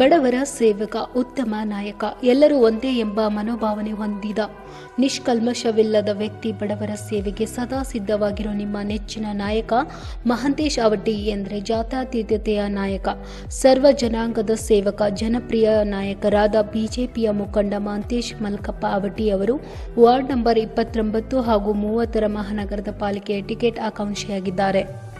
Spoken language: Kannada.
ಬಡವರ ಸೇವಕ, ಉತ್ತಮ ನಾಯಕ, ಎಲ್ಲರೂ ಒಂದೇ ಎಂಬ ಮನೋಭಾವನೆ ಹೊಂದಿದ ನಿಷ್ಕಲ್ಮಶವಿಲ್ಲದ ವ್ಯಕ್ತಿ ಬಡವರ ಸೇವೆಗೆ ಸದಾ ಸಿದ್ಧವಾಗಿರೋ ನಿಮ್ಮ ನೆಚ್ಚಿನ ನಾಯಕ ಮಹಂತೇಶ್ ಅವಟ್ಟಿ ಎಂದರೆ ಜಾತ್ಯತೀತತೆಯ ನಾಯಕ, ಸರ್ವ ಜನಾಂಗದ ಸೇವಕ, ಜನಪ್ರಿಯ ನಾಯಕರಾದ ಬಿಜೆಪಿಯ ಮುಖಂಡ ಮಹಂತೇಶ್ ಮಲ್ಕಪ್ಪ ಅವಟ್ಟಿ ಅವರು ವಾರ್ಡ್ ನಂಬರ್ ಇಪ್ಪತ್ತೊಂಬತ್ತು ಹಾಗೂ ಮೂವತ್ತರ ಮಹಾನಗರದ ಪಾಲಿಕೆಯ ಟಿಕೆಟ್ ಆಕಾಂಕ್ಷಿಯಾಗಿದ್ದಾರೆ.